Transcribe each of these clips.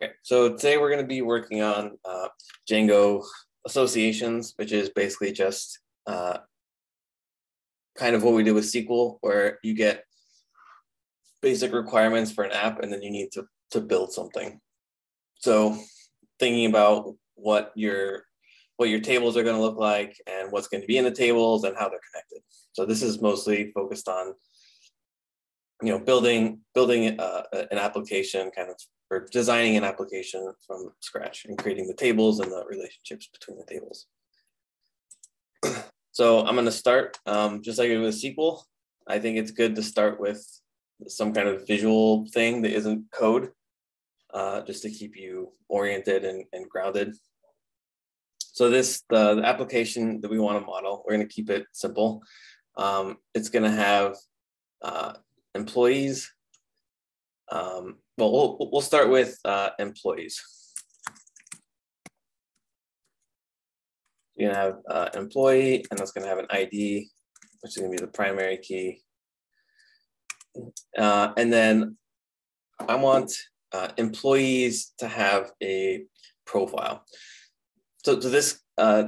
Okay, so today we're going to be working on uh, Django associations, which is basically just uh, kind of what we do with SQL, where you get basic requirements for an app and then you need to, to build something. So thinking about what your what your tables are going to look like and what's going to be in the tables and how they're connected. So this is mostly focused on you know building building uh, an application kind of or designing an application from scratch and creating the tables and the relationships between the tables. so I'm going to start um, just like with SQL. I think it's good to start with some kind of visual thing that isn't code, uh, just to keep you oriented and, and grounded. So this, the, the, application that we want to model, we're going to keep it simple. Um, it's going to have uh, employees, um, well, well, we'll start with uh, employees. You're gonna have uh, employee, and that's gonna have an ID, which is gonna be the primary key. Uh, and then I want uh, employees to have a profile. So, so this uh,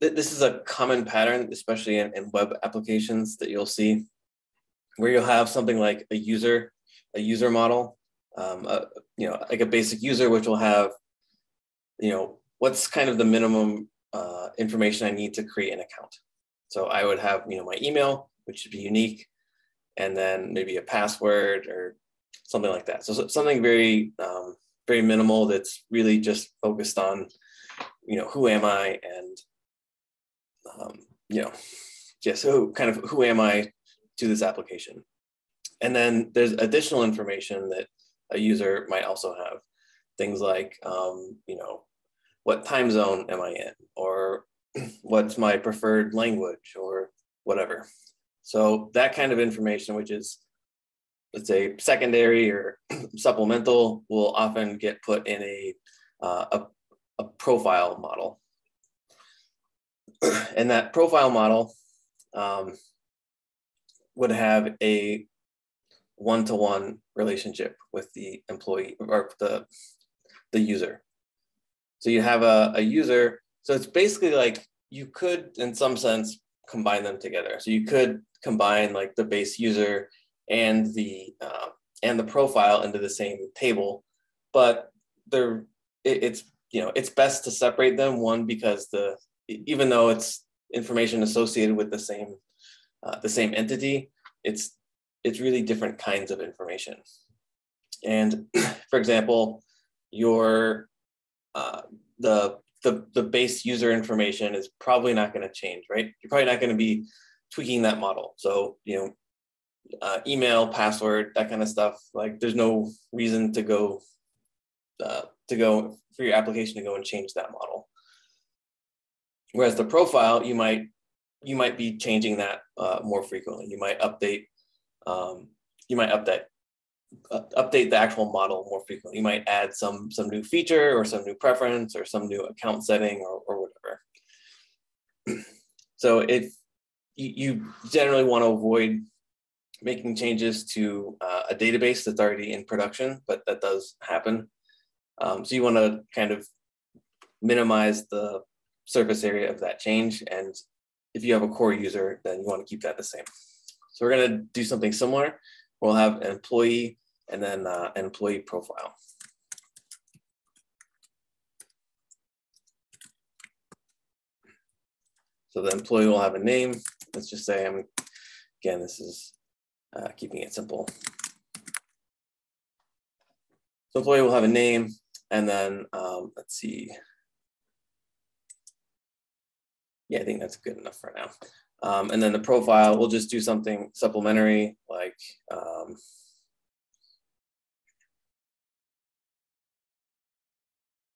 th this is a common pattern, especially in, in web applications that you'll see where you'll have something like a user, a user model, um, a, you know, like a basic user, which will have, you know, what's kind of the minimum uh, information I need to create an account. So I would have, you know, my email, which should be unique, and then maybe a password or something like that. So something very, um, very minimal that's really just focused on, you know, who am I and, um, you know, just so kind of who am I to this application. And then there's additional information that a user might also have. Things like, um, you know, what time zone am I in? Or what's my preferred language or whatever. So that kind of information, which is, let's say, secondary or supplemental, will often get put in a, uh, a, a profile model. and that profile model um, would have a one-to-one relationship with the employee or the, the user. So you have a, a user, so it's basically like you could, in some sense, combine them together. So you could combine like the base user and the uh, and the profile into the same table, but they're it, it's you know it's best to separate them. One because the even though it's information associated with the same uh, the same entity, it's it's really different kinds of information. And for example, your uh, the the the base user information is probably not going to change, right? You're probably not going to be tweaking that model. So you know, uh, email, password, that kind of stuff. Like, there's no reason to go uh, to go for your application to go and change that model. Whereas the profile, you might you might be changing that uh, more frequently. You might update, um, you might update, uh, update the actual model more frequently. You might add some some new feature or some new preference or some new account setting or, or whatever. so if you, you generally want to avoid making changes to uh, a database that's already in production, but that does happen. Um, so you want to kind of minimize the surface area of that change and if you have a core user, then you want to keep that the same. So we're going to do something similar. We'll have an employee and then uh, an employee profile. So the employee will have a name. Let's just say, I'm, again, this is uh, keeping it simple. So employee will have a name and then um, let's see, yeah, I think that's good enough for now. Um, and then the profile, we'll just do something supplementary like um,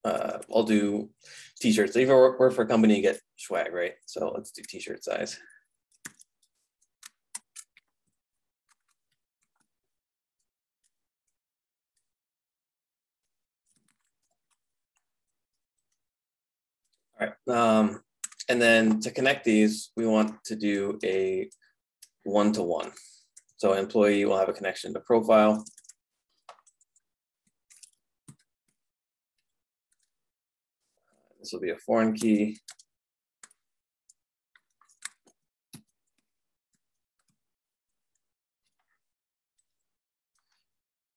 uh, I'll do t-shirts. If you work, work for a company, you get swag, right? So let's do t-shirt size. All right. Um, and then to connect these, we want to do a one-to-one. -one. So employee will have a connection to profile. This will be a foreign key.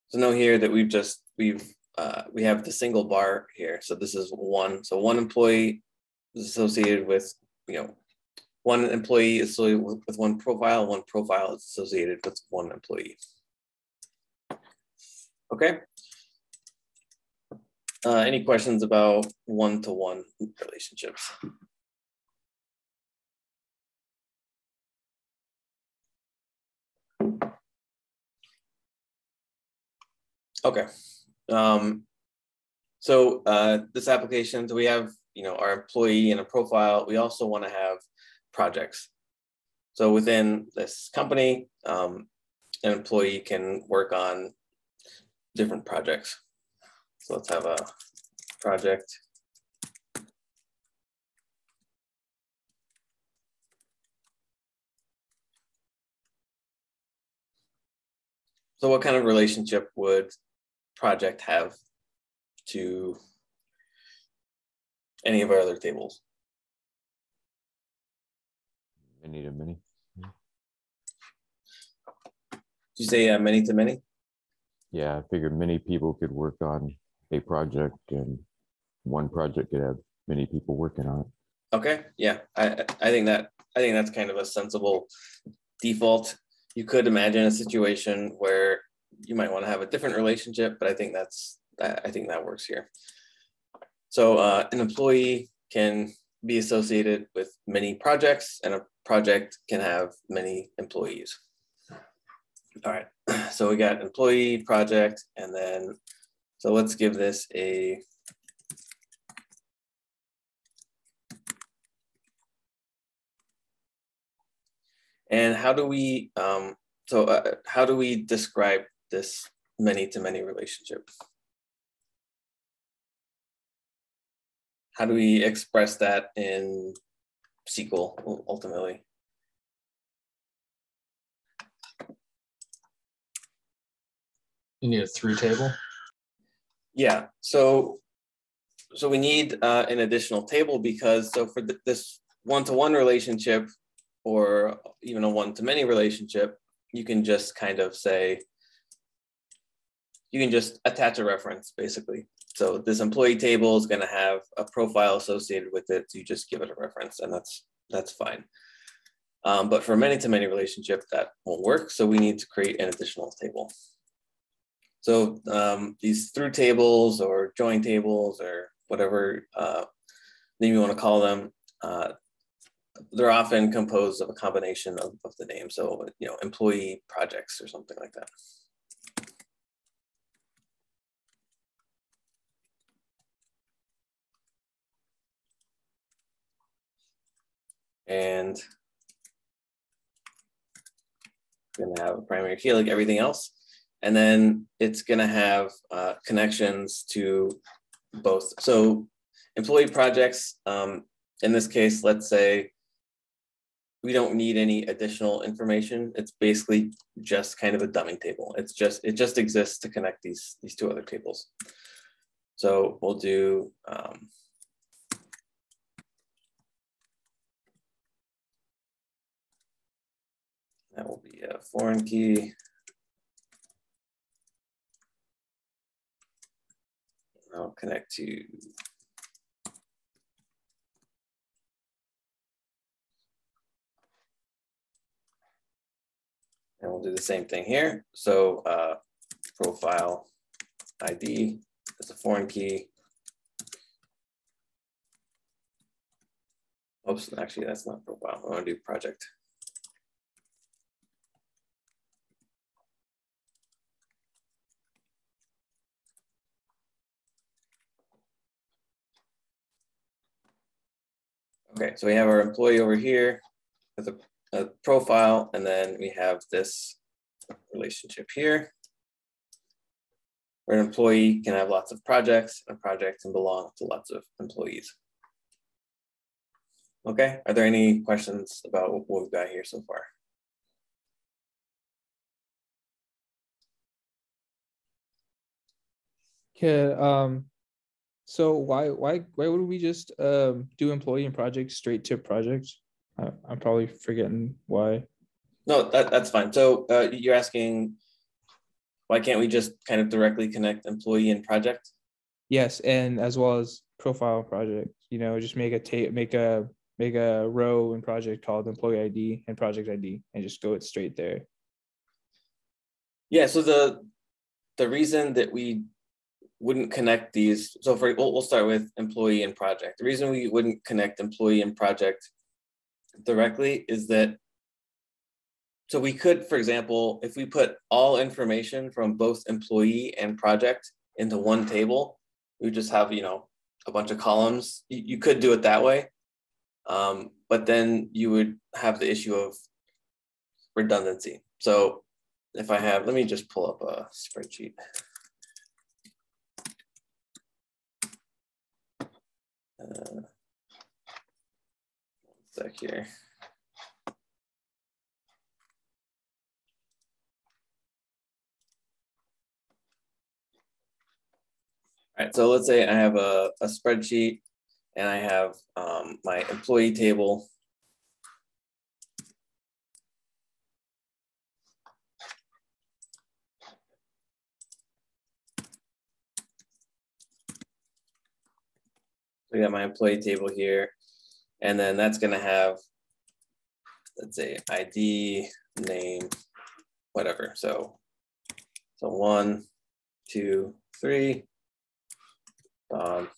So know here that we've just, we've, uh, we have the single bar here. So this is one. So one employee is associated with, you know, one employee is associated with, one profile, one profile is associated with one employee. Okay. Uh, any questions about one-to-one -one relationships? Okay. Um, so uh, this application, we have, you know, our employee and a profile. We also want to have projects. So within this company, um, an employee can work on different projects. So let's have a project. So what kind of relationship would project have to any of our other tables? Many to many. Did you say uh, many to many? Yeah, I figured many people could work on a project and one project could have many people working on it. Okay, yeah, I, I think that I think that's kind of a sensible default. You could imagine a situation where you might want to have a different relationship, but I think that's I think that works here. So uh, an employee can be associated with many projects and a project can have many employees. All right, so we got employee, project, and then, so let's give this a And how do we, um, so uh, how do we describe this many to many relationship? How do we express that in SQL ultimately? You need a through table? Yeah, so so we need uh, an additional table because so for the, this one-to-one -one relationship or even a one-to-many relationship, you can just kind of say, you can just attach a reference basically. So this employee table is going to have a profile associated with it. So you just give it a reference and that's that's fine. Um, but for many to many relationship, that won't work. So we need to create an additional table. So um, these through tables or join tables or whatever uh, name you want to call them, uh, they're often composed of a combination of, of the name. So, you know, employee projects or something like that. And gonna have a primary key like everything else. And then it's gonna have uh, connections to both. So employee projects, um, in this case, let's say we don't need any additional information. It's basically just kind of a dummy table. It's just, it just exists to connect these, these two other tables. So we'll do um, That will be a foreign key. I'll connect to And we'll do the same thing here. So uh, profile ID is a foreign key. Oops, actually that's not profile. I want to do project. Okay, so we have our employee over here with a, a profile, and then we have this relationship here where an employee can have lots of projects and a project can belong to lots of employees. Okay, are there any questions about what we've got here so far? Could, um, So why why why would we just um do employee and project straight to project? I, I'm probably forgetting why. No, that, that's fine. So uh, you're asking, why can't we just kind of directly connect employee and project? Yes, and as well as profile project. You know, just make a tape, make a make a row in project called employee ID and project ID, and just go it straight there. Yeah. So the the reason that we wouldn't connect these, so for we'll, we'll start with employee and project. The reason we wouldn't connect employee and project directly is that so we could, for example, if we put all information from both employee and project into one table, we just have, you know, a bunch of columns. You, you could do it that way. Um, but then you would have the issue of redundancy. So if I have, let me just pull up a spreadsheet. Uh, sec here. All right, so let's say I have a, a spreadsheet and I have um, my employee table. Got my employee table here, and then that's gonna have, let's say ID, name, whatever. So, so one, two, three, um,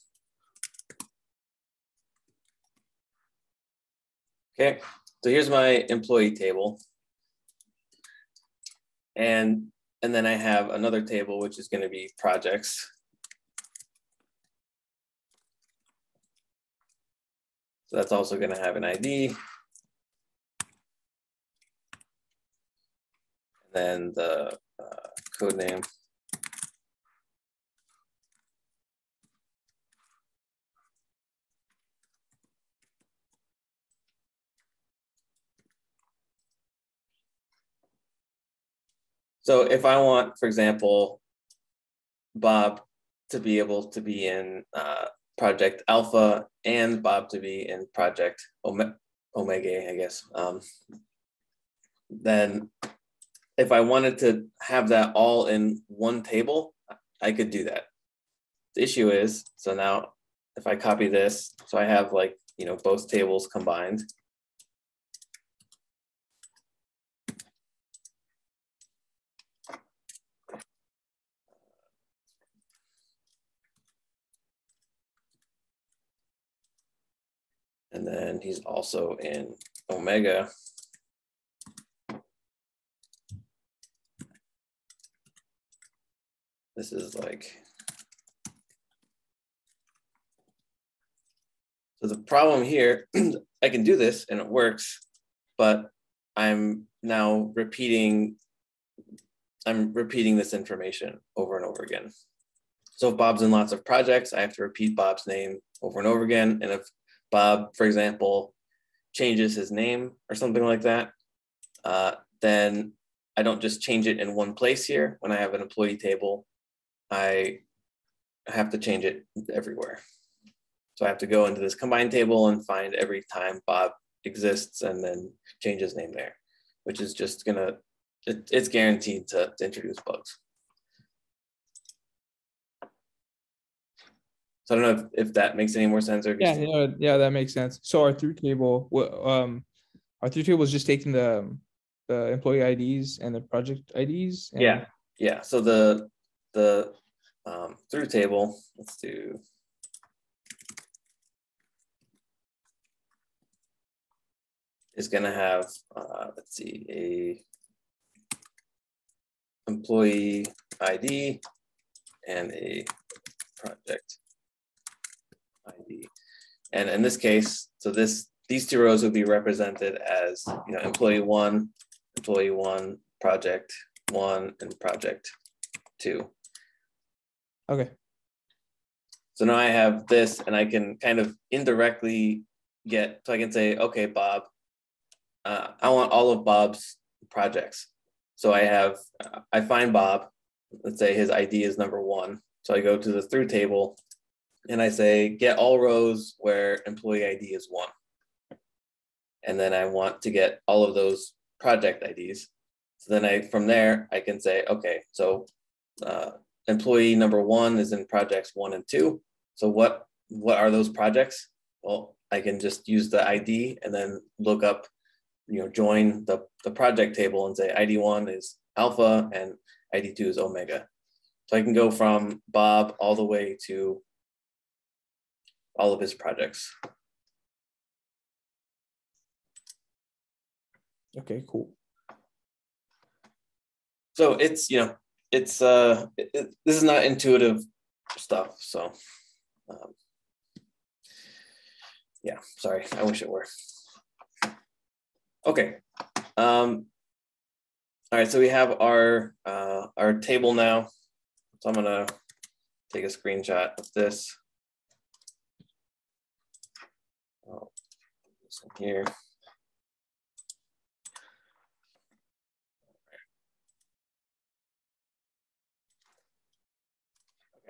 okay, so here's my employee table. And, and then I have another table, which is gonna be projects. So that's also gonna have an ID. And then the uh, code name. So if I want, for example, Bob to be able to be in uh, Project Alpha and Bob to be in Project Omega, I guess, um, then if I wanted to have that all in one table, I could do that. The issue is, so now if I copy this, so I have like, you know, both tables combined. And then he's also in Omega. This is like, so the problem here, I can do this and it works, but I'm now repeating, I'm repeating this information over and over again. So if Bob's in lots of projects, I have to repeat Bob's name over and over again. And if Bob, for example, changes his name or something like that, uh, then I don't just change it in one place here. When I have an employee table, I have to change it everywhere. So I have to go into this combined table and find every time Bob exists and then change his name there, which is just gonna, it, it's guaranteed to, to introduce bugs. So I don't know if, if that makes any more sense or Yeah, yeah, yeah, that makes sense. So our through table, um, our through table is just taking the the employee IDs and the project IDs. Yeah, yeah. So the the um, through table, let's do. Is going to have, uh, let's see, a employee ID and a project. And in this case, so this these two rows would be represented as you know employee one, employee one, project one, and project two. Okay. So now I have this, and I can kind of indirectly get. So I can say, okay, Bob, uh, I want all of Bob's projects. So I have, I find Bob. Let's say his ID is number one. So I go to the through table and I say get all rows where employee ID is one. And then I want to get all of those project IDs. So then I, from there, I can say, okay, so uh, employee number one is in projects one and two. So what, what are those projects? Well, I can just use the ID and then look up, you know, join the, the project table and say ID one is alpha and ID two is omega. So I can go from Bob all the way to all of his projects. Okay, cool. So it's, you know, it's, uh, it, it, this is not intuitive stuff. So, um, yeah, sorry, I wish it were. Okay. Um, all right, so we have our, uh, our table now. So I'm gonna take a screenshot of this. This here.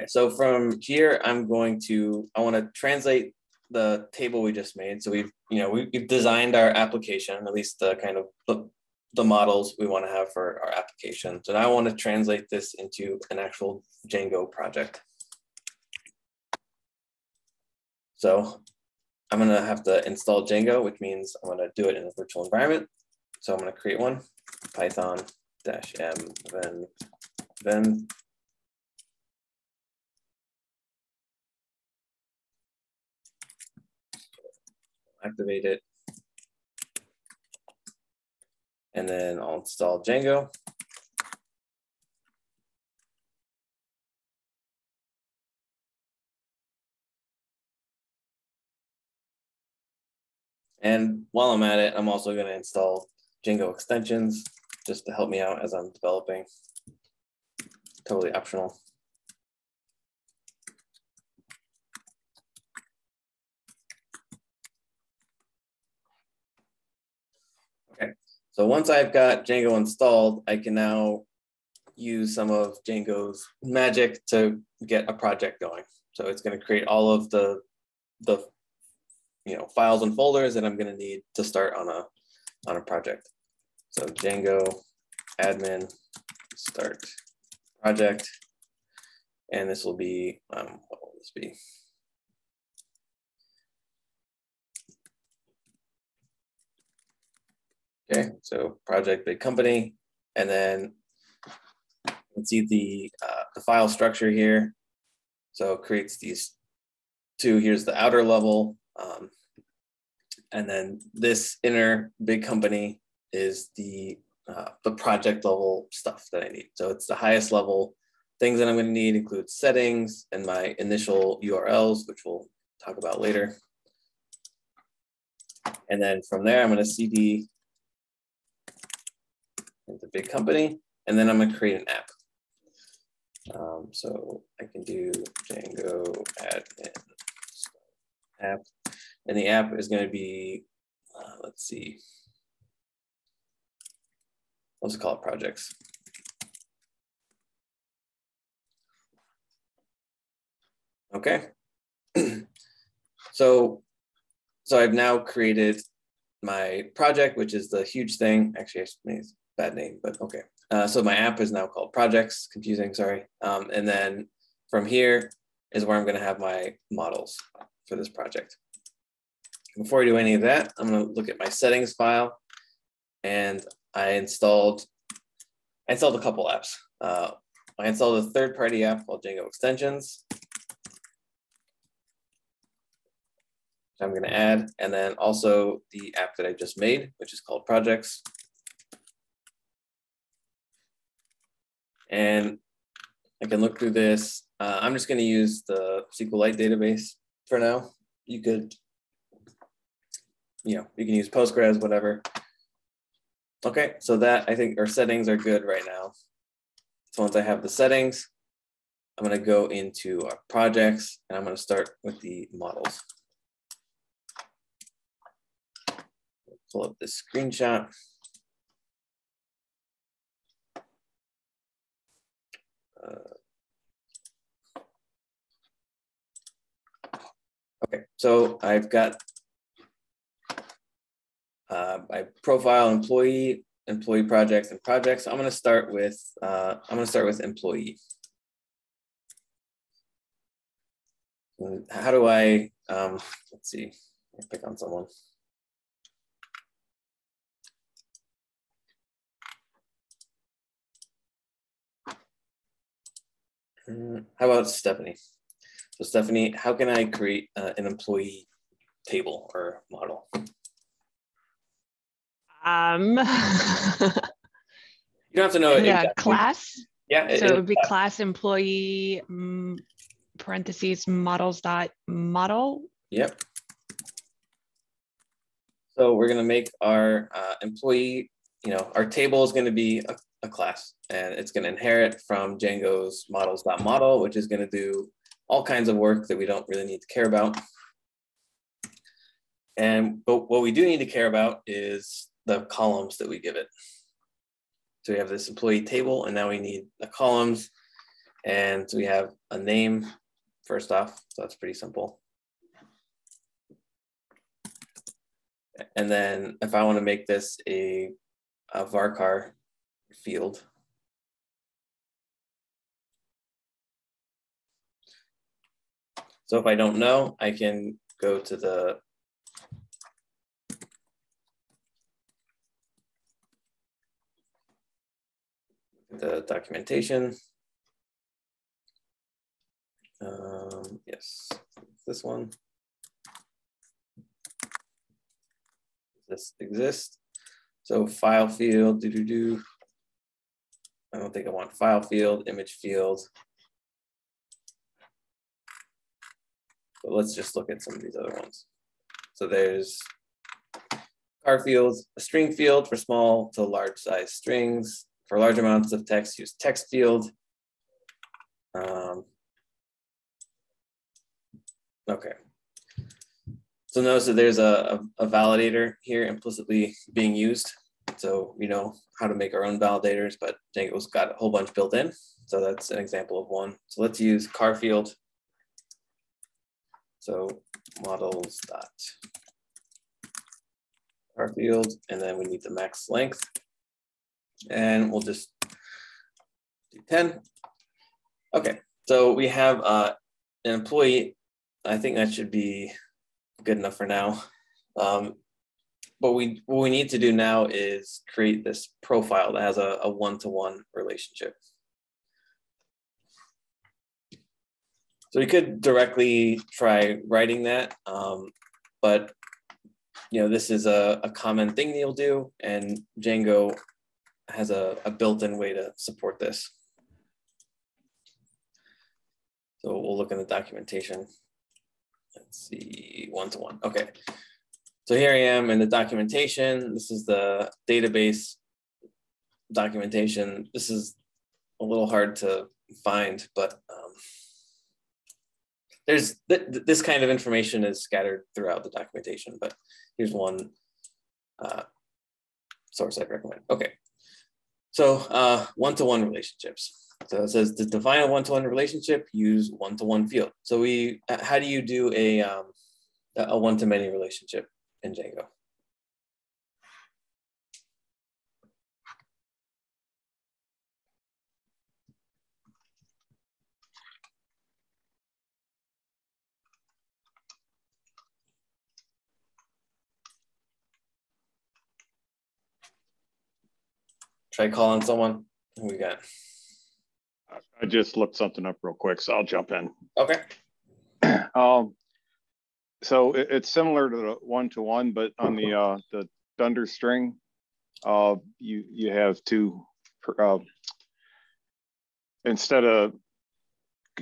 So from here, I'm going to, I want to translate the table we just made. So we've, you know, we, we've designed our application, at least the kind of the models we want to have for our application. So now I want to translate this into an actual Django project. So I'm going to have to install Django, which means I'm to do it in a virtual environment. So I'm going to create one, Python dash m then then activate it. And then I'll install Django. And while I'm at it, I'm also going to install Django extensions just to help me out as I'm developing. Totally optional. Okay, so once I've got Django installed, I can now use some of Django's magic to get a project going. So it's going to create all of the the you know files and folders that I'm going to need to start on a on a project. So Django admin start project, and this will be um, what will this be? Okay, so project big company, and then you can see the uh, the file structure here. So it creates these two. Here's the outer level, um, and then this inner big company is the uh, the project level stuff that I need. So it's the highest level things that I'm going to need include settings and my initial URLs, which we'll talk about later. And then from there, I'm going to cd into big company, and then I'm going to create an app. Um, so I can do Django admin app, and the app is going to be, uh, let's see, let's call it projects. Okay. so, so I've now created my project, which is the huge thing. Actually, it's bad name, but okay. Uh, so my app is now called projects, confusing, sorry. Um, and then from here is where I'm gonna have my models for this project. Before I do any of that, I'm gonna look at my settings file and I installed, I installed a couple apps. Uh, I installed a third party app called Django Extensions. I'm gonna add, and then also the app that I just made, which is called Projects. And I can look through this. Uh, I'm just going to use the SQLite database for now. You could, you know, you can use Postgres, whatever. Okay, so that I think our settings are good right now. So once I have the settings, I'm going to go into our projects and I'm going to start with the models. Pull up this screenshot. Uh, Okay, so I've got uh, my profile employee, employee projects and projects. I'm gonna start with, uh, I'm gonna start with employee. How do I, um, let's see, I'll pick on someone. Mm, How about Stephanie? So Stephanie, how can I create uh, an employee table or model? Um, You don't have to know. yeah, exactly. class. Yeah. it- So it would be class employee mm, parentheses models dot model. Yep. So we're gonna make our uh, employee, you know, our table is gonna be a, a class and it's gonna inherit from Django's models dot model, which is gonna do all kinds of work that we don't really need to care about. And but what we do need to care about is the columns that we give it. So we have this employee table and now we need the columns. And so we have a name first off, so that's pretty simple. And then if I want to make this a, a varchar field. So if I don't know, I can go to the the documentation. Um, yes, this one. Does this exist. So file field, do do do. I don't think I want file field, image field. But let's just look at some of these other ones. So there's char fields, a string field for small to large size strings. For large amounts of text, use text field. Um, okay. So notice that there's a, a, a validator here implicitly being used. So we know how to make our own validators, but Django's got a whole bunch built in. So that's an example of one. So let's use char field. So models dot char field, and then we need the max length. And we'll just do 10. Okay, so we have uh, an employee. I think that should be good enough for now. Um, but we what we need to do now is create this profile that has a, a one-to-one relationship. So we could directly try writing that, um, but you know this is a, a common thing that you'll do, and Django has a, a built-in way to support this. So we'll look in the documentation. Let's see, one to one. Okay. So here I am in the documentation. This is the database documentation. This is a little hard to find, but um, there's th this kind of information is scattered throughout the documentation, but here's one uh, source I'd recommend. Okay. So uh, one-to-one relationships. So it says to define a one-to-one relationship, use one-to-one field. So we, how do you do a um, a one-to-many relationship in Django? Try calling someone. Who we got? I just looked something up real quick, so I'll jump in. Okay. Um, so it, it's similar to the one to one, but on the uh, the Dunder string, uh, you you have two. Uh, instead of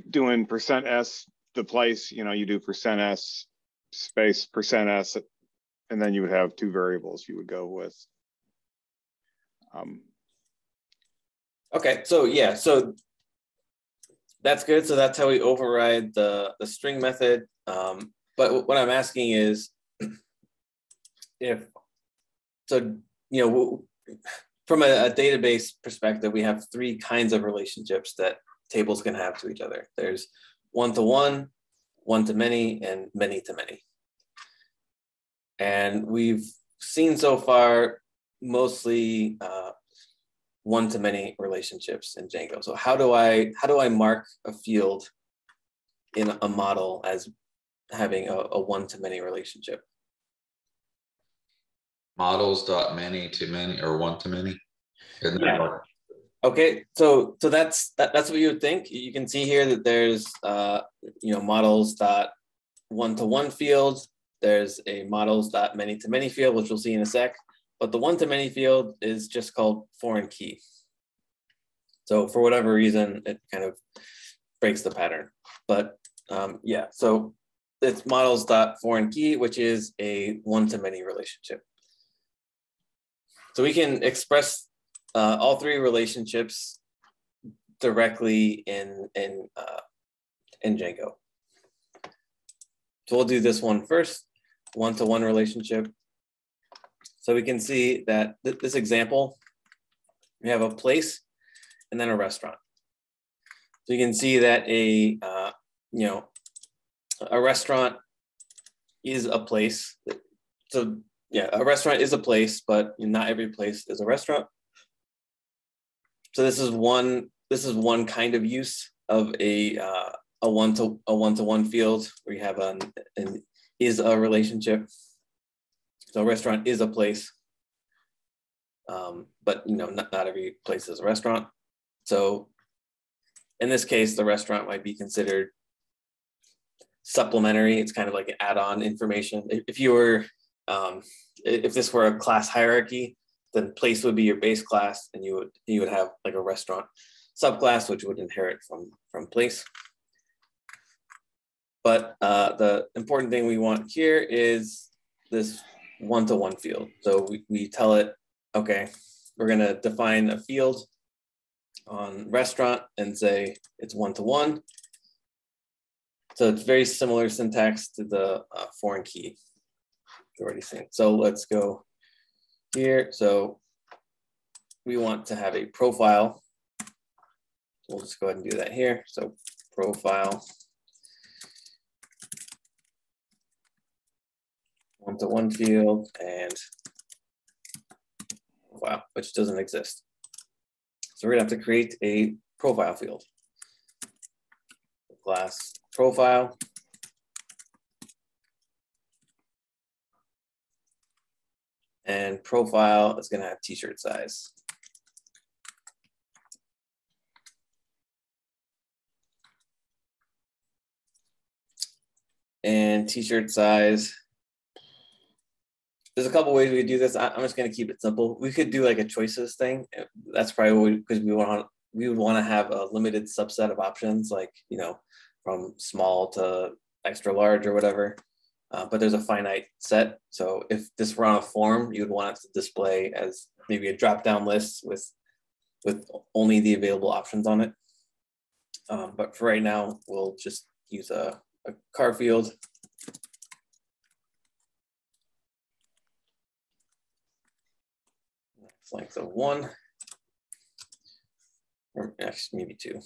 doing percent s the place, you know, you do percent s space percent s, and then you would have two variables you would go with. Um, Okay, so yeah, so that's good. So that's how we override the, the string method. Um, but what I'm asking is if, so, you know, from a, a database perspective, we have three kinds of relationships that tables can have to each other. There's one-to-one, one to many and many to many. And we've seen so far mostly uh, one to many relationships in Django. So how do I how do I mark a field in a model as having a, a one to many relationship? Models dot many to many or one to many. Yeah. Okay, so so that's that, that's what you would think. You can see here that there's uh, you know models dot one to one field. There's a models dot many to many field, which we'll see in a sec. But the one to many field is just called foreign key. So for whatever reason, it kind of breaks the pattern. But um, yeah, so it's models dot foreign key, which is a one to many relationship. So we can express uh, all three relationships directly in in uh, in Django. So we'll do this one first, one-to-one relationship. So we can see that th this example, we have a place and then a restaurant. So you can see that a uh, you know a restaurant is a place. So yeah, a restaurant is a place, but not every place is a restaurant. So this is one this is one kind of use of a uh, a one to a one to one field where you have an, an is a relationship. So a restaurant is a place, um, but you know not, not every place is a restaurant. So in this case, the restaurant might be considered supplementary. It's kind of like an add-on information. If, you were um, if this were a class hierarchy, then place would be your base class and you would you would have like a restaurant subclass which would inherit from from place but uh, the important thing we want here is this one-to-one field so we, we tell it okay we're going to define a field on restaurant and say it's one-to-one so it's very similar syntax to the uh, foreign key you've already seen so let's go here. So we want to have a profile. We'll just go ahead and do that here. So profile. One to one field and profile, which doesn't exist. So we're gonna have to create a profile field. Class profile. and profile is going to have t-shirt size. And t-shirt size. There's a couple ways we could do this. I, am just going to keep it simple. We could do like a choices thing. That's probably because we, we want we would want to have a limited subset of options, like you know, from small to extra large or whatever uh, but there's a finite set. So if this were on a form, you would want it to display as maybe a drop-down list with, with only the available options on it. Um, but for right now, we'll just use a, a char field. Length of one, or actually maybe two.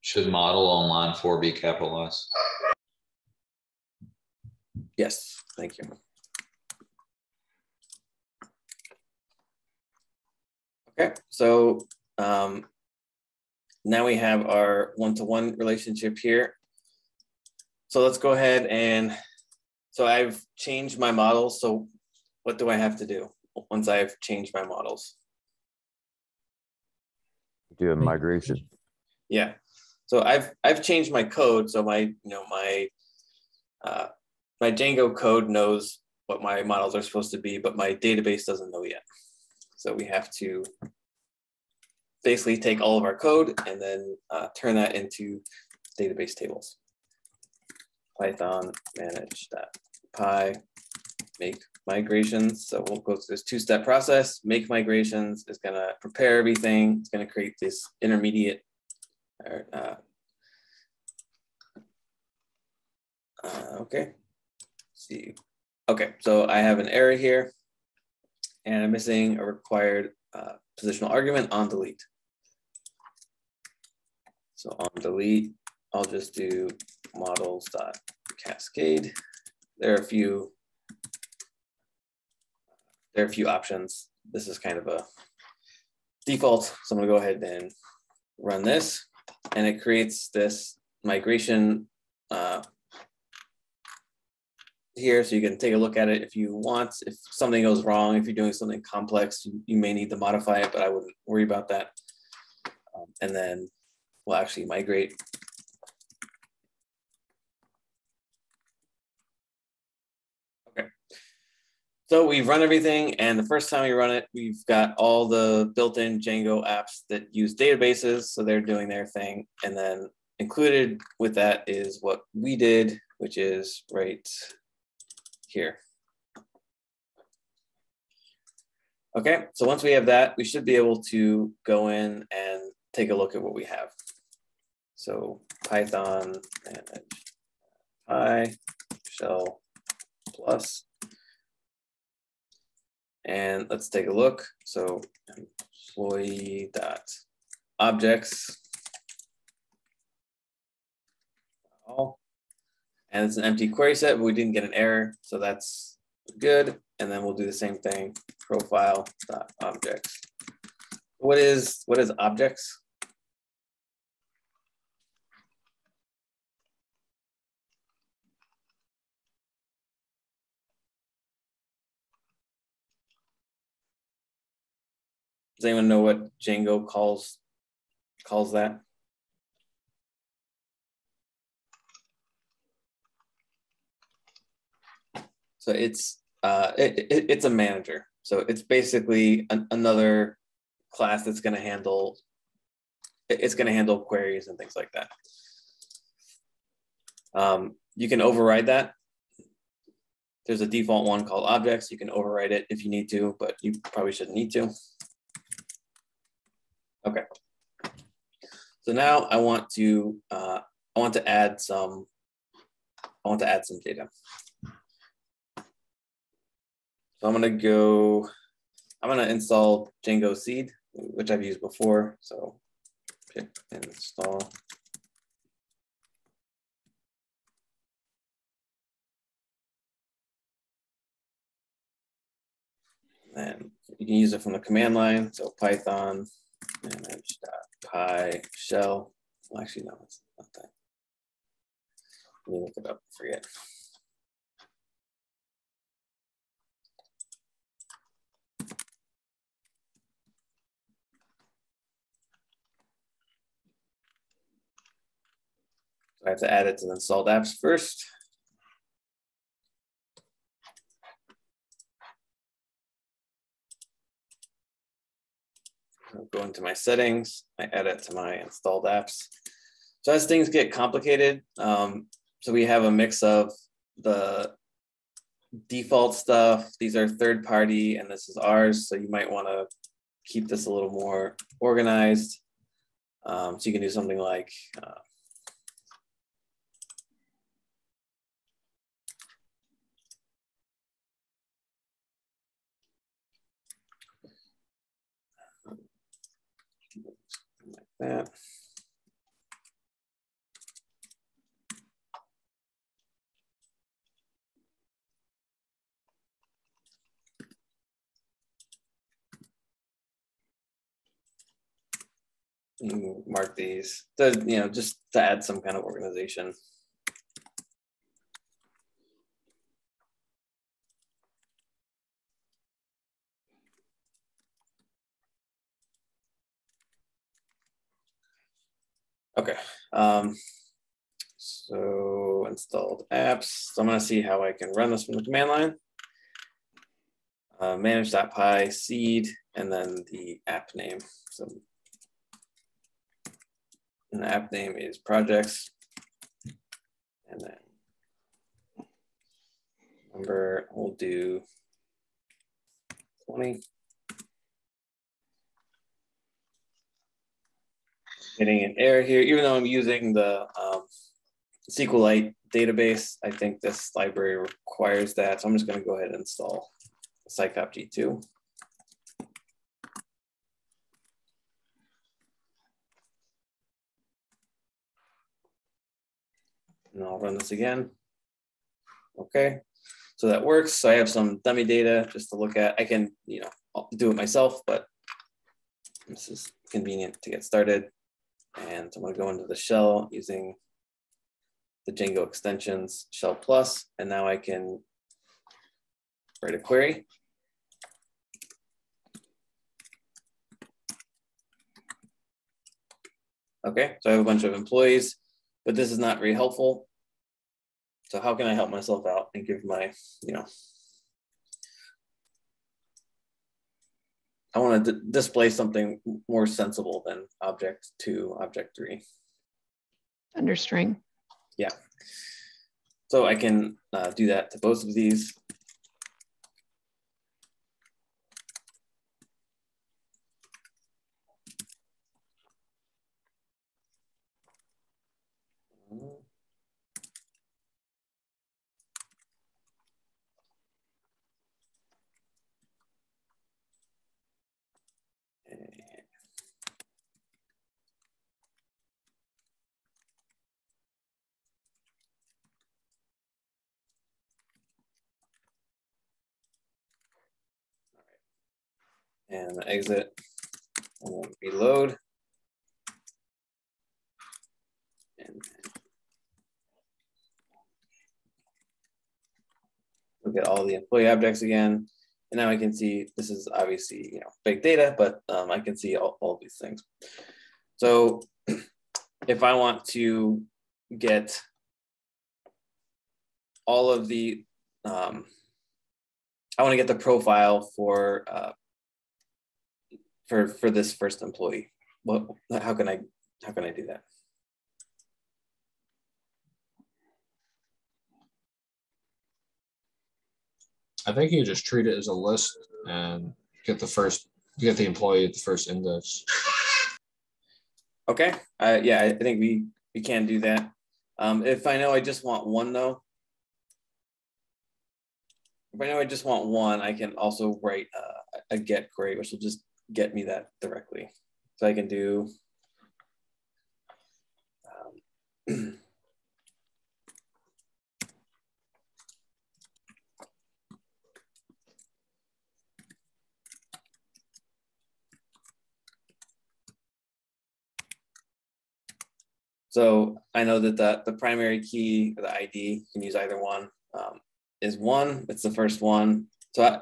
Should model on line four be capitalized? Yes, thank you. Okay, so um, now we have our one-to-one relationship here. So let's go ahead and, so I've changed my model. So what do I have to do once I've changed my models? Do a migration. Yeah, so I've I've changed my code. So my you know my uh, my Django code knows what my models are supposed to be, but my database doesn't know yet. So we have to basically take all of our code and then uh, turn that into database tables. Python manage.py make migrations. So we'll go through this two-step process. Make migrations is going to prepare everything. It's going to create this intermediate uh, uh, okay. Let's see. Okay, so I have an error here and I'm missing a required uh, positional argument on delete. So on delete, I'll just do models dot cascade. There are a few, there are a few options. This is kind of a default. So I'm gonna go ahead and run this and it creates this migration uh, here so you can take a look at it if you want. If something goes wrong, if you're doing something complex, you, you may need to modify it, but I wouldn't worry about that. Um, and then we'll actually migrate. So we've run everything and the first time we run it, we've got all the built-in Django apps that use databases. So they're doing their thing. And then included with that is what we did, which is right here. Okay, so once we have that, we should be able to go in and take a look at what we have. So Python manage py shell plus. And let's take a look. So employee dot objects and it's an empty query set, but we didn't get an error. So that's good. And then we'll do the same thing, profile dot objects. What is, what is objects? Does anyone know what Django calls calls that? So it's uh, it, it, it's a manager. So it's basically an, another class that's going to handle it's going to handle queries and things like that. Um, you can override that. There's a default one called objects. You can override it if you need to, but you probably shouldn't need to. Okay. So now I want to uh, I want to add some I want to add some data. So I'm gonna go, I'm gonna install Django seed, which I've used before. So pip install. And you can use it from the command line. So Python manage.py shell. Well, actually, no, it's not that. Let me look it up, forget. I have to add it to the installed apps first. I'll go into my settings, I add it to my installed apps. So as things get complicated, um, so we have a mix of the default stuff. These are third party and this is ours. So you might want to keep this a little more organized. Um, so you can do something like uh, that. mark these to, you know, just to add some kind of organization. Okay. Um, so installed apps. So I'm going to see how I can run this from the command line. Uh, manage.py seed and then the app name. So and the app name is projects. And then number we'll do 20. Getting an error here, even though I'm using the um, SQLite database, I think this library requires that. So I'm just gonna go ahead and install psycopg2. And I'll run this again. Okay, so that works. So I have some dummy data just to look at. I can, you know, do it myself, but this is convenient to get started. And I'm gonna go into the shell using the Django extensions shell plus, and now I can write a query. Okay, so I have a bunch of employees, but this is not very helpful. So how can I help myself out and give my, you know, I want to display something more sensible than object two, object three. Under string. Yeah. So I can uh, do that to both of these. And exit and reload. And look at all the employee objects again. And now I can see this is obviously you know big data, but um, I can see all, all these things. So if I want to get all of the, um, I want to get the profile for uh, for for this first employee? What how can I how can I do that? I think you just treat it as a list and get the first get the employee at the first index. Okay. Uh, yeah, I think we we can do that. Um, if I know I just want one though, if I know I just want one, I can also write uh, a get query, which will just get me that directly. So I can do um, So I know that the, the primary key, the ID, you can use either one, um, is one. It's the first one. So I,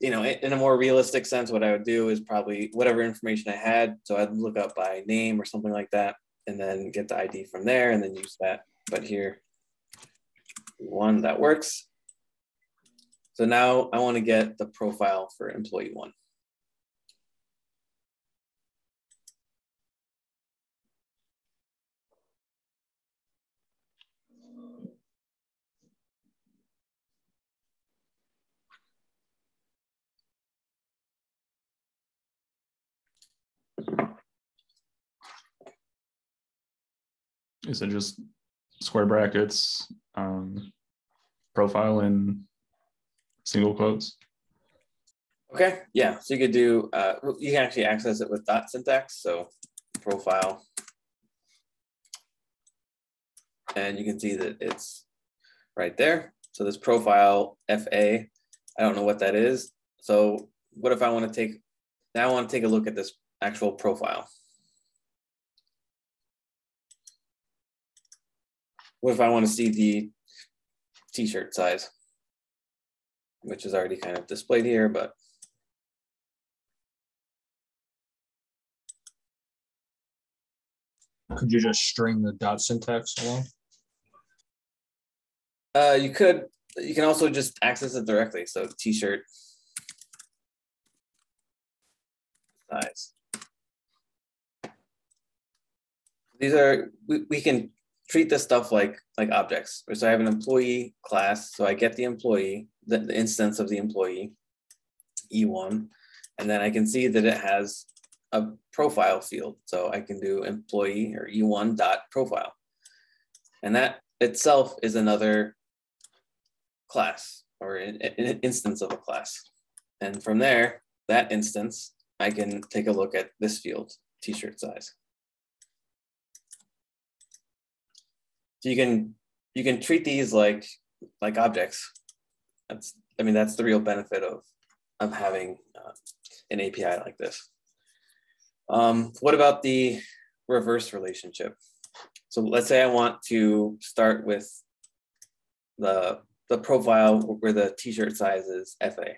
you know, in a more realistic sense, what I would do is probably whatever information I had. So I'd look up by name or something like that, and then get the ID from there and then use that. But here, one that works. So now I want to get the profile for employee one. Is it just square brackets, um, profile in single quotes? Okay, yeah, so you could do, uh, you can actually access it with dot syntax, so profile. And you can see that it's right there. So this profile FA, I don't know what that is. So what if I want to take, now I want to take a look at this actual profile. What if I want to see the t-shirt size, which is already kind of displayed here, but Could you just string the dot syntax along? uh, you could, you can also just access it directly. So t-shirt size. These are, we, we can treat this stuff like like objects. So I have an employee class, so I get the employee, the, the instance of the employee, E1, and then I can see that it has a profile field. So I can do employee or E1 dot profile. And that itself is another class or an, an instance of a class. And from there, that instance, I can take a look at this field, t-shirt size. So you can you can treat these like like objects. That's I mean that's the real benefit of of having uh, an API like this. Um, what about the reverse relationship? So let's say I want to start with the the profile where the t-shirt size is FA.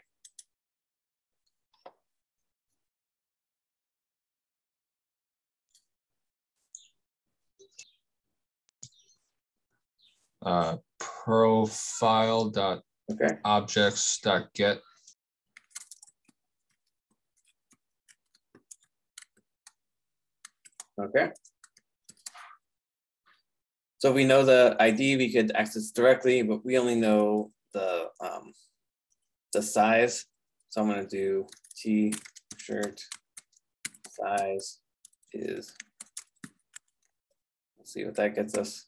Uh, profile dot Okay. objects dot get Okay. So we know the ID we could access directly, but we only know the um, the size. So I'm gonna do t-shirt size is. Let's see what that gets us.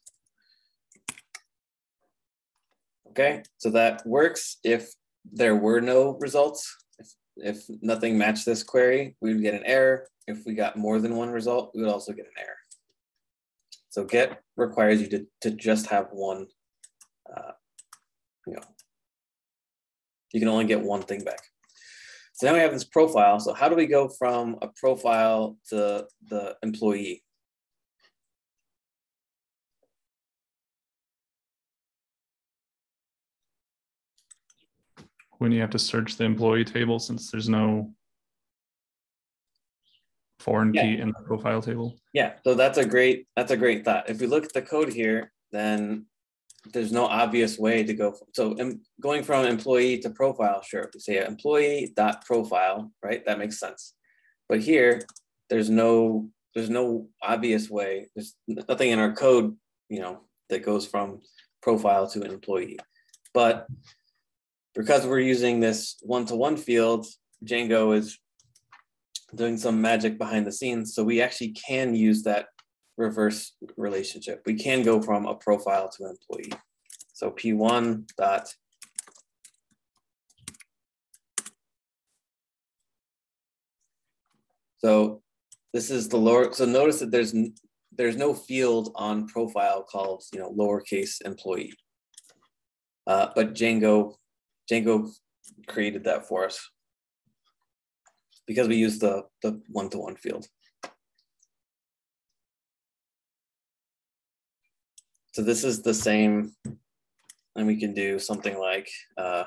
Okay, so that works if there were no results. If, if nothing matched this query, we would get an error. If we got more than one result, we would also get an error. So get requires you to, to just have one, uh, you know, you can only get one thing back. So now we have this profile. So how do we go from a profile to the employee? When you have to search the employee table since there's no foreign Yeah. key in the profile table. Yeah, so that's a great that's a great thought. If we look at the code here, then there's no obvious way to go. So going from employee to profile, sure. We say employee dot profile, right? That makes sense. But here, there's no there's no obvious way. There's nothing in our code, you know, that goes from profile to an employee. But because we're using this one-to-one field, Django is doing some magic behind the scenes. So we actually can use that reverse relationship. We can go from a profile to an employee. So P1 dot So this is the lower, so notice that there's there's no field on profile called, you know, lowercase employee. Uh, but Django, Django created that for us because we use the the one-to-one field. So this is the same, and we can do something like uh,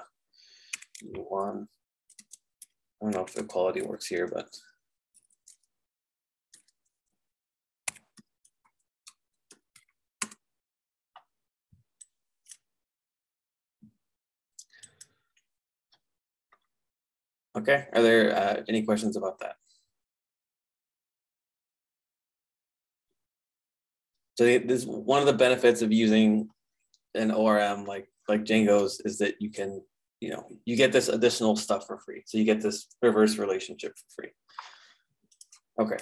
one. I don't know if the equality works here, but okay. Are there uh, any questions about that? So this one of the benefits of using an ORM like like Django's is that you can, you know, you get this additional stuff for free. So you get this reverse relationship for free. Okay.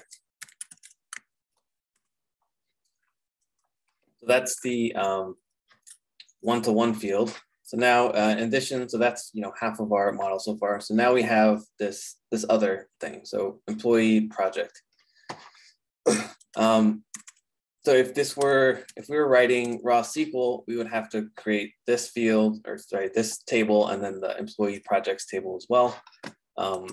So that's the um, one-to-one field. So now uh, in addition, so that's, you know, half of our model so far. So now we have this, this other thing. So employee project. um, so if this were, if we were writing raw SQL, we would have to create this field or sorry, this table and then the employee projects table as well. Um,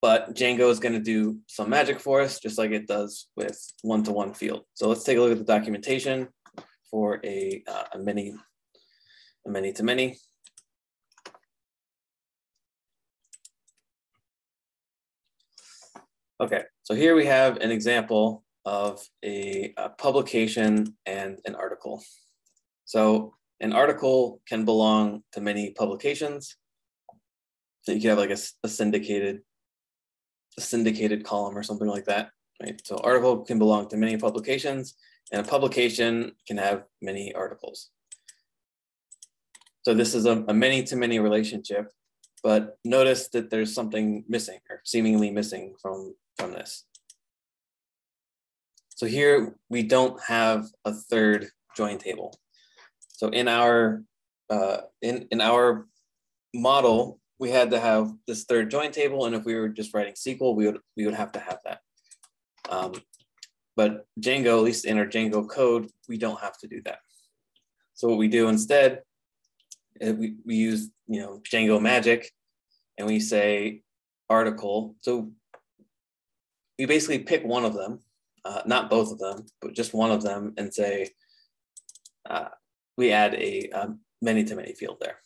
but Django is going to do some magic for us, just like it does with one-to-one field. So let's take a look at the documentation for a, uh, a a many to many. Okay, so here we have an example of a, a publication and an article. So an article can belong to many publications. So you can have like a, a syndicated, a syndicated column or something like that, right? So article can belong to many publications and a publication can have many articles. So this is a, a many to many relationship, but notice that there's something missing or seemingly missing from, from this. So here we don't have a third join table. So in our uh, in in our model, we had to have this third join table, and if we were just writing SQL, we would we would have to have that. Um, But Django, at least in our Django code, we don't have to do that. So what we do instead, we, we use you know Django magic and we say article. So we basically pick one of them, uh, not both of them, but just one of them and say, uh, we add a um, many to many field there.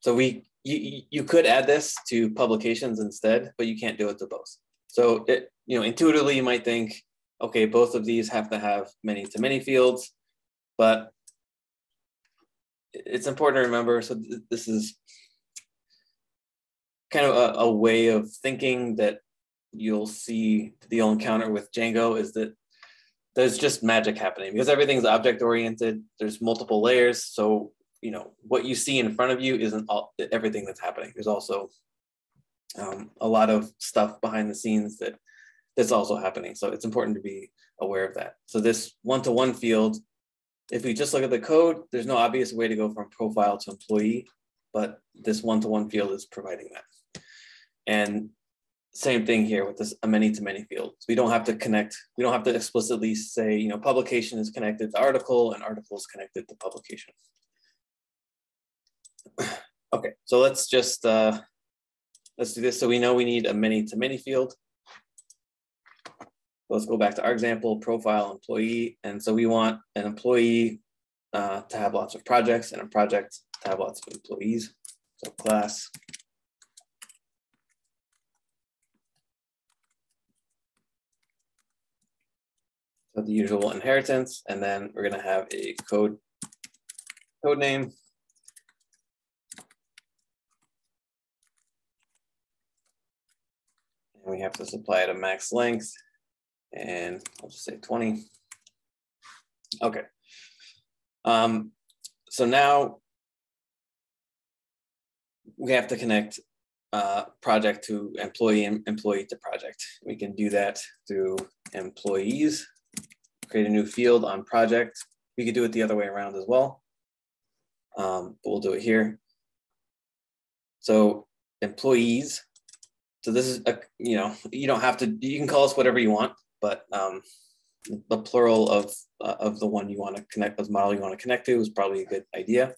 So we you, you could add this to publications instead, but you can't do it to both. So it, you know, intuitively you might think, okay, both of these have to have many to many fields, but it's important to remember. So th this is kind of a, a, way of thinking that you'll see the you'll encounter with Django is that there's just magic happening because everything's object oriented. There's multiple layers, so you know what you see in front of you isn't all, everything that's happening. There's also um, a lot of stuff behind the scenes that that's also happening. So it's important to be aware of that. So this one-to-one -one field, if we just look at the code, there's no obvious way to go from profile to employee, but this one-to-one -one field is providing that. And same thing here with this many to many field. We don't have to connect, we don't have to explicitly say, you know, publication is connected to article and article is connected to publication. Okay, so let's just, uh, let's do this. So we know we need a many to many field. Let's go back to our example, profile employee. And so we want an employee uh, to have lots of projects and a project to have lots of employees. So class So the usual inheritance, and then we're gonna have a code code name. And we have to supply it a max length, and I'll just say 20. Okay. Um, so now we have to connect uh, project to employee and employee to project. We can do that through employees create a new field on project. We could do it the other way around as well, um, but we'll do it here. So employees. So this is a, you know, you don't have to, you can call us whatever you want, but um, the plural of, uh, of the one you want to connect, the model you want to connect to is probably a good idea.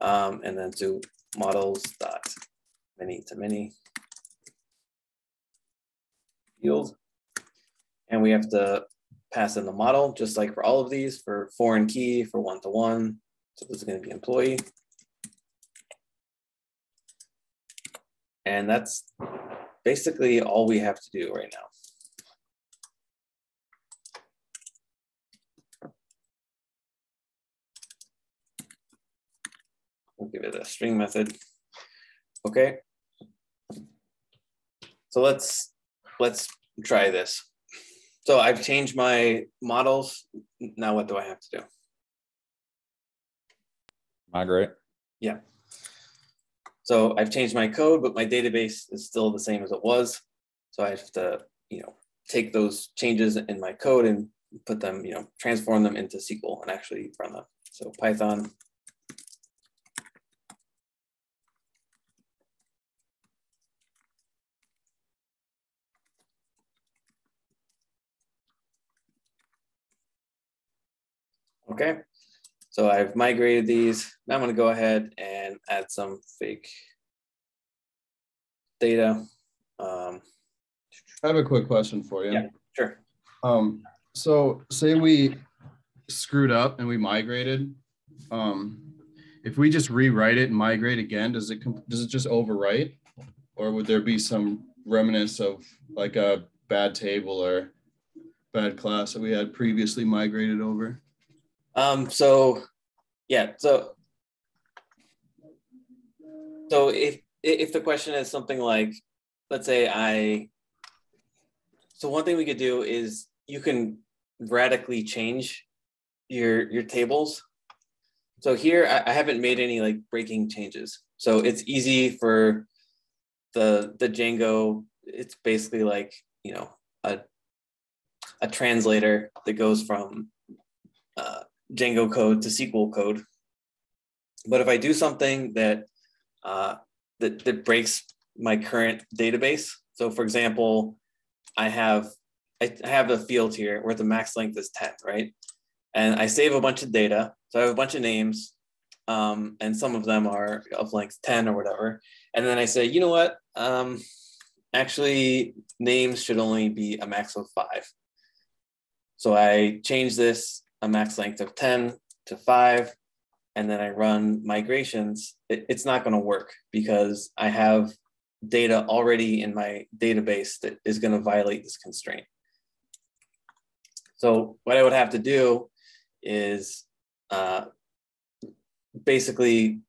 Um, and then to models dot many to many field. And we have to pass in the model, just like for all of these, for foreign key, for one-to-one. So this is going to be employee. And that's basically all we have to do right now. We'll give it a string method. Okay. So let's let's try this. So I've changed my models. Now what do I have to do? Migrate. Yeah. So I've changed my code, but my database is still the same as it was. So I have to, you know, take those changes in my code and put them, you know, transform them into SQL and actually run them. So Python Okay, so I've migrated these. Now I'm gonna go ahead and add some fake data. Um, I have a quick question for you. Yeah, sure. Um, so say we screwed up and we migrated. Um, if we just rewrite it and migrate again, does it does it just overwrite, or would there be some remnants of like a bad table or bad class that we had previously migrated over? Um, so yeah, so so if if the question is something like, let's say I, so one thing we could do is you can radically change your your tables. So here I, I haven't made any like breaking changes. So it's easy for the the Django. It's basically like you know a a translator that goes from uh, Django code to SQL code. But if I do something that uh, that, that breaks my current database, so for example, I have I have a field here where the max length is 10, right? And I save a bunch of data. So I have a bunch of names um, and some of them are of length 10 or whatever. And then I say, you know what? Um, actually, names should only be a max of five. So I change this a max length of 10 to five, and then I run migrations. It, it's not going to work because I have data already in my database that is going to violate this constraint. So what I would have to do is uh, basically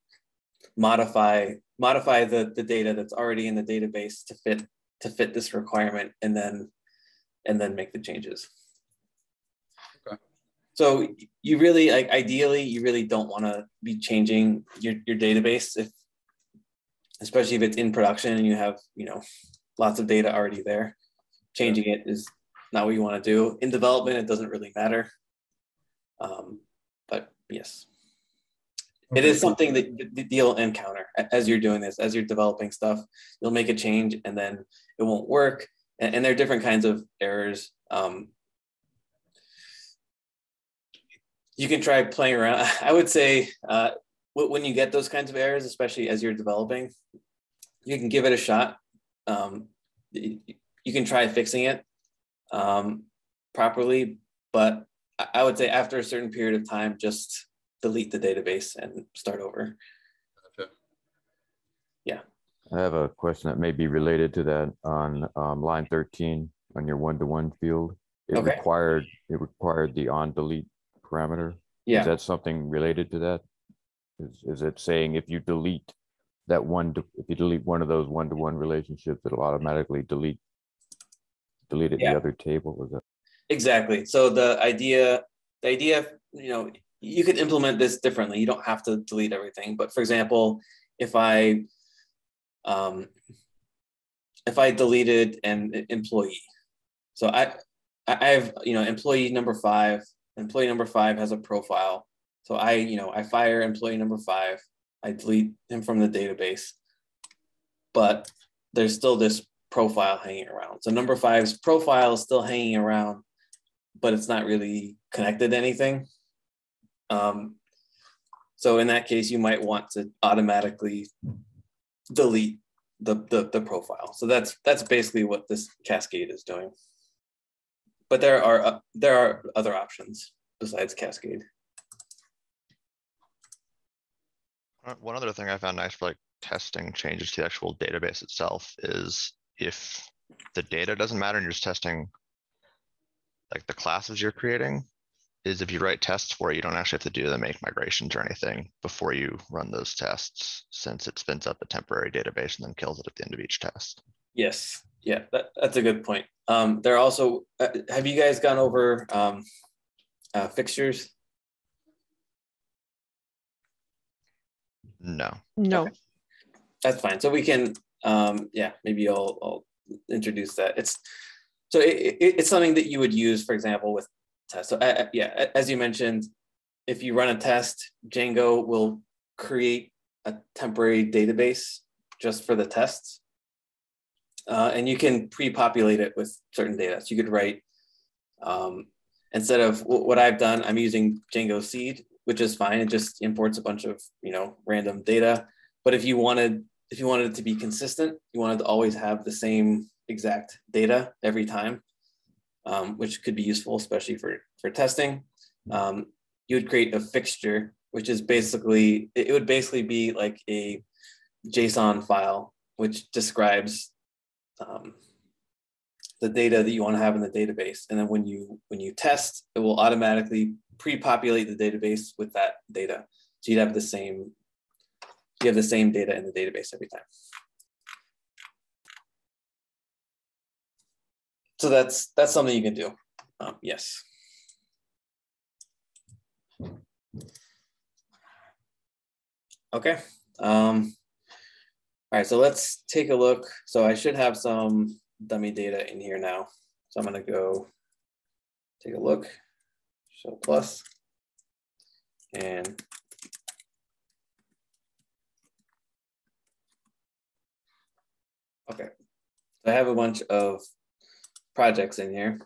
modify modify the, the data that's already in the database to fit to fit this requirement and then and then make the changes. Okay. So you really like ideally you really don't want to be changing your, your database if especially if it's in production and you have you know lots of data already there. Changing it is not what you want to do. In development, it doesn't really matter. Um, but yes. It is something that you'll encounter as you're doing this, as you're developing stuff. You'll make a change and then it won't work. And, and there are different kinds of errors. Um, you can try playing around. I would say uh, when you get those kinds of errors, especially as you're developing, you can give it a shot. Um, you can try fixing it um, properly, but I would say after a certain period of time, just delete the database and start over. Gotcha. Yeah. I have a question that may be related to that on um, line 13 on your one-to-one field. It Okay. required, it required the on delete parameter. Is that something related to that? Is, is it saying if you delete that one, to- if you delete one of those one-to-one relationships, it'll automatically delete, delete it Yeah. the other table? Was that? Exactly. So the idea, the idea, you know, you could implement this differently. You don't have to delete everything. But for example, if I, um, if I deleted an employee, so I I have, you know, employee number five. Employee number five has a profile. So I, you know, I fire employee number five. I delete him from the database, but there's still this profile hanging around. So number five's profile is still hanging around but it's not really connected to anything. Um, so in that case, you might want to automatically delete the, the, the profile. So that's that's basically what this cascade is doing. But there are uh, there are other options besides cascade. Uh, One other thing I found nice for like testing changes to the actual database itself is if the data doesn't matter and you're just testing like the classes you're creating, is if you write tests for it, you don't actually have to do the make migrations or anything before you run those tests, since it spins up a temporary database and then kills it at the end of each test. Yes, yeah, that, that's a good point. Um, there are also uh, have you guys gone over um, uh, fixtures? No. No, That's fine. So we can, um, yeah, maybe I'll, I'll introduce that. It's so it, it, it's something that you would use, for example, with tests. So uh, uh, yeah, as you mentioned, if you run a test, Django will create a temporary database just for the tests, uh, and you can pre-populate it with certain data. So you could write um, instead of wh- what I've done, I'm using Django Seed, which is fine. It just imports a bunch of you know random data. But if you wanted if you wanted it to be consistent, you wanted to always have the same exact data every time, um, which could be useful, especially for for testing. Um, you would create a fixture, which is basically it would basically be like a JSON file, which describes um, the data that you want to have in the database. And then when you when you test, it will automatically pre-populate the database with that data. So you'd have the same you have the same data in the database every time. So that's that's something you can do. Um, yes. Okay. Um, all right, so let's take a look. So I should have some dummy data in here now. So I'm gonna go take a look, shell plus, and okay. So I have a bunch of projects in here.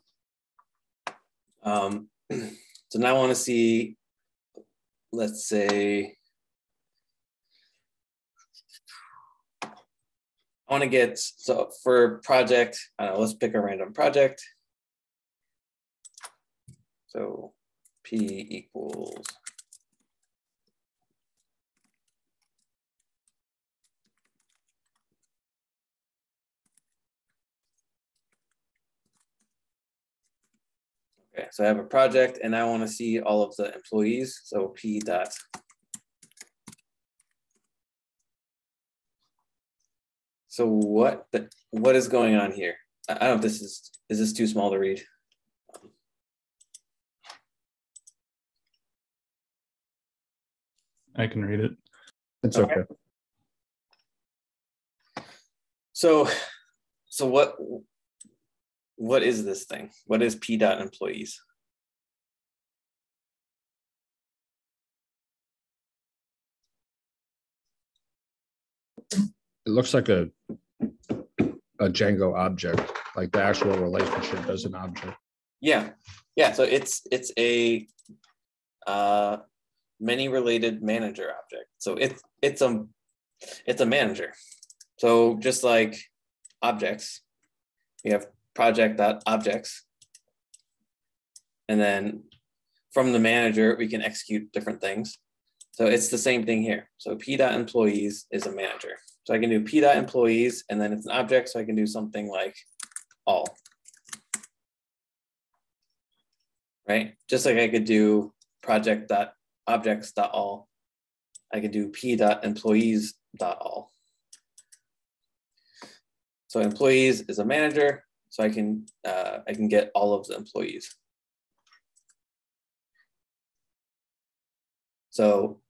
Um, so now I want to see, let's say, want to get, so for project, I know, let's pick a random project. So P equals Okay, so I have a project and I want to see all of the employees. So P dot. So what the, what is going on here? I I don't know if this is, is this too small to read? I can read it. It's Okay. okay. So, so what, what is this thing? What is P dot employees? It looks like a a Django object, like the actual relationship as an object. Yeah, yeah, so it's, it's a uh, many related manager object. So it's, it's a, it's a manager. So just like objects, we have project dot objects. And then from the manager, we can execute different things. So it's the same thing here. So P dot employees is a manager. So I can do P dot employees and then it's an object. So I can do something like all. Right? Just like I could do project dot objects dot all. I could do P dot employees dot all. So employees is a manager, so I can uh, I can get all of the employees. So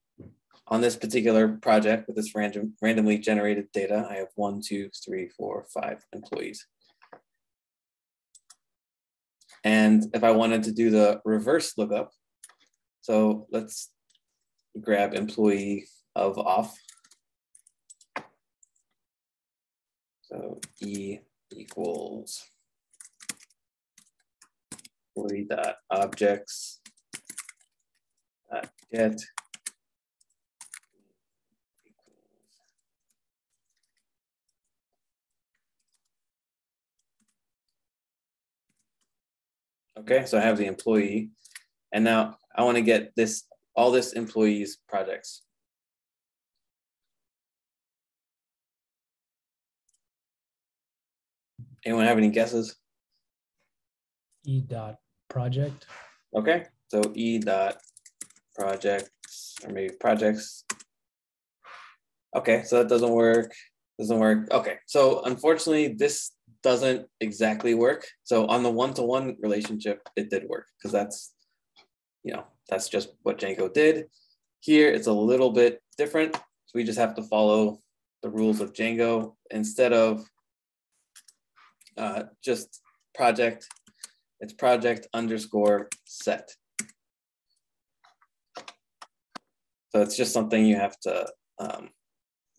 on this particular project with this random randomly generated data, I have one, two, three, four, five employees. And if I wanted to do the reverse lookup, so let's grab employee of off. So E equals employee dot objects dot get Okay, so I have the employee, and now I want to get this all this employees projects. Anyone have any guesses? E dot project. Okay, so E dot projects or maybe projects. Okay, so that doesn't work. Doesn't work. Okay, so unfortunately, this doesn't exactly work. So on the one-to-one relationship, it did work because that's, you know, that's just what Django did. Here, it's a little bit different. So we just have to follow the rules of Django instead of uh, just project, it's project underscore set. So it's just something you have to, um,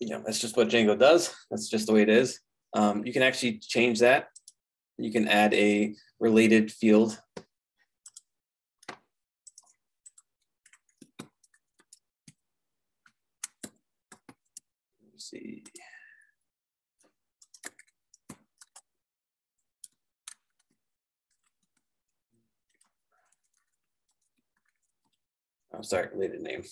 you know, that's just what Django does. That's just the way it is. Um, you can actually change that. You can add a related field. Let's see. I'm sorry, related name.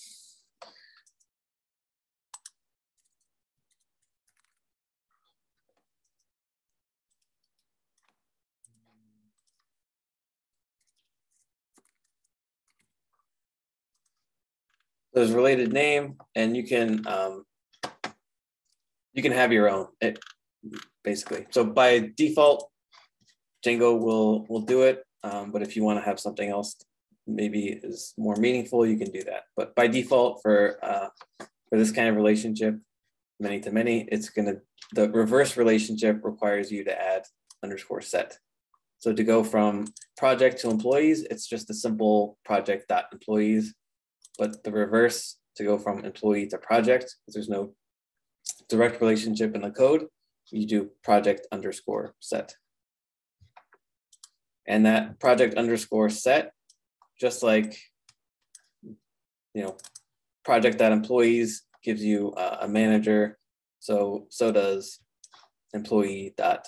There's related name, and you can um, you can have your own. It basically. So by default, Django will will do it. Um, but if you want to have something else, maybe is more meaningful, you can do that. But by default, for uh, for this kind of relationship, many to many, it's gonna the reverse relationship requires you to add underscore set. So to go from project to employees, it's just a simple project dot employees. But the reverse to go from employee to project, because there's no direct relationship in the code, you do project underscore set. And that project underscore set, just like, you know, project that employees gives you a, a manager. So, so does employee dot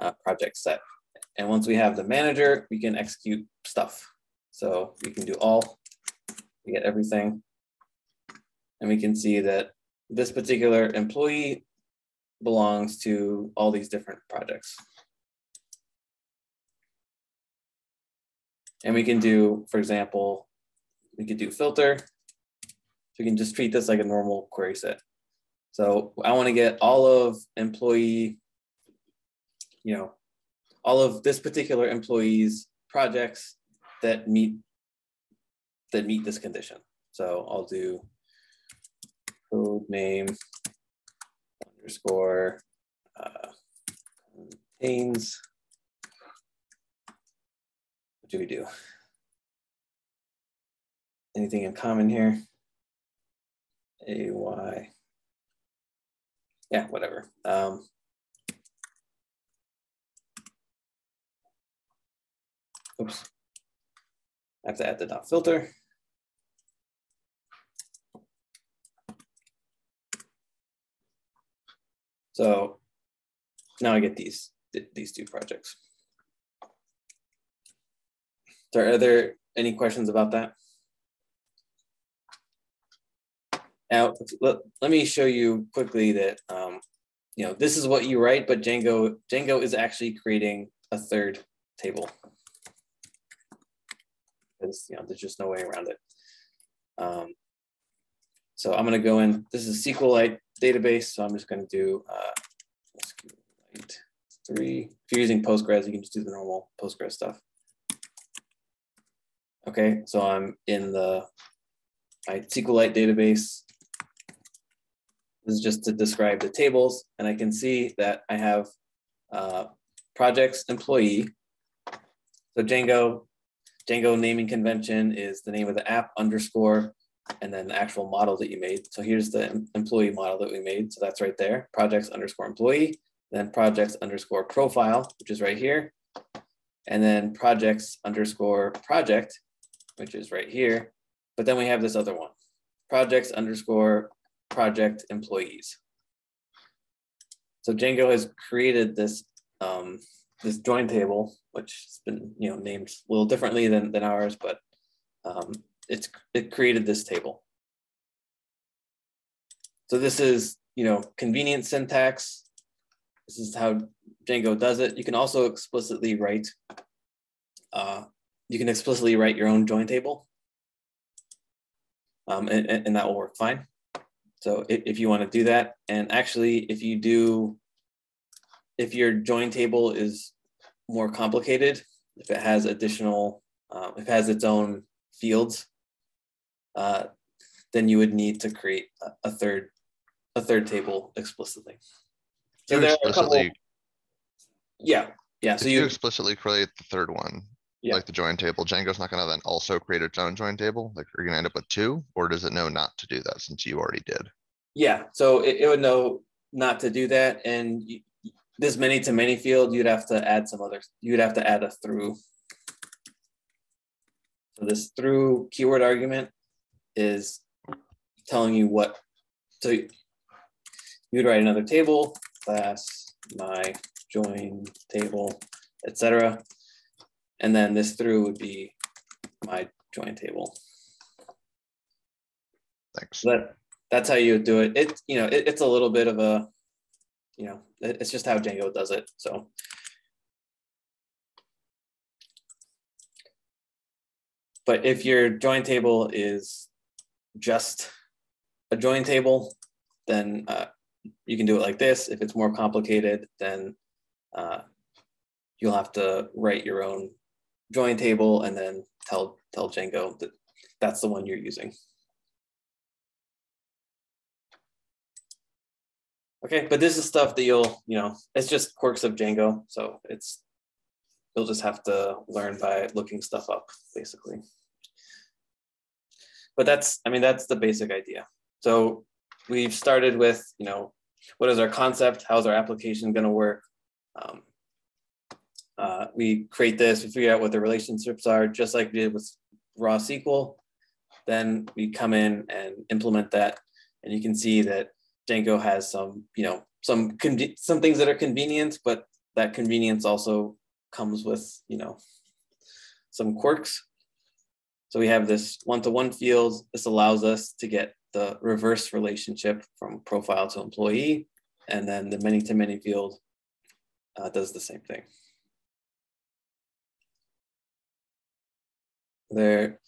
uh, project set. And once we have the manager, we can execute stuff. So we can do all, we get everything. And we can see that this particular employee belongs to all these different projects. And we can do, for example, we could do filter. So we can just treat this like a normal query set. So I want to get all of employee, you know, all of this particular employee's projects that meet that meet this condition. So I'll do code name underscore uh, contains. What do we do? Anything in common here? AY. Yeah, whatever. Um, oops. I have to add the dot filter. So now I get these, these two projects. So are there any questions about that? Now, let, let me show you quickly that, um, you know, this is what you write, but Django, Django is actually creating a third table. Because, you know, there's just no way around it. Um, so I'm going to go in, this is SQLite database. So I'm just going to do uh, three. If you're using Postgres, you can just do the normal Postgres stuff. Okay, so I'm in the my SQLite database. This is just to describe the tables, and I can see that I have uh, projects employee. So Django, Django naming convention is the name of the app underscore and then the actual model that you made. So here's the employee model that we made. So that's right there, projects underscore employee, then projects underscore profile, which is right here. And then projects underscore project, which is right here. But then we have this other one, projects underscore project employees. So Django has created this, um, this join table, which has been you know named a little differently than, than ours, but um, it's it created this table. So this is, you know, convenient syntax. This is how Django does it. You can also explicitly write, uh, you can explicitly write your own join table. Um, and, and that will work fine. So if, if you want to do that, and actually if you do, if your join table is more complicated, if it has additional, um, if it has its own fields, uh, then you would need to create a, third a third table explicitly. So there are a couple, yeah, yeah. if So you you, explicitly create the third one, Yeah. like the join table, Django's not gonna then also create its own join table? Like, are you gonna end up with two? Or does it know not to do that since you already did? yeah. So it, it would know not to do that, and you, this many to many field, you'd have to add some other. You'd have to add a through. So this through keyword argument is telling you what. So you'd write another table, class my join table, etc. And then this through would be my join table. Thanks. So that that's how you would do it. It you know it, it's a little bit of a you know it- it's just how Django does it. So but if your join table is just a join table, then uh, you can do it like this. If it's more complicated, then uh, you'll have to write your own join table and then tell tell Django that that's the one you're using. Okay, but this is stuff that you'll, you know, it's just quirks of Django. So it's, you'll just have to learn by looking stuff up, basically. But that's, I mean, that's the basic idea. So we've started with, you know, what is our concept? How's our application going to work? Um, Uh, we create this, we figure out what the relationships are, just like we did with raw SQL. Then we come in and implement that, and you can see that Django has some, you know, some some things that are convenient, but that convenience also comes with, you know, some quirks. So we have this one-to-one field. This allows us to get the reverse relationship from profile to employee, and then the many-to-many field uh, does the same thing. There,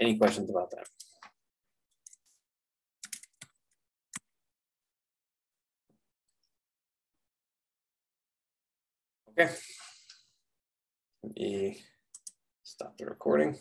any questions about that? Okay. Let me stop the recording.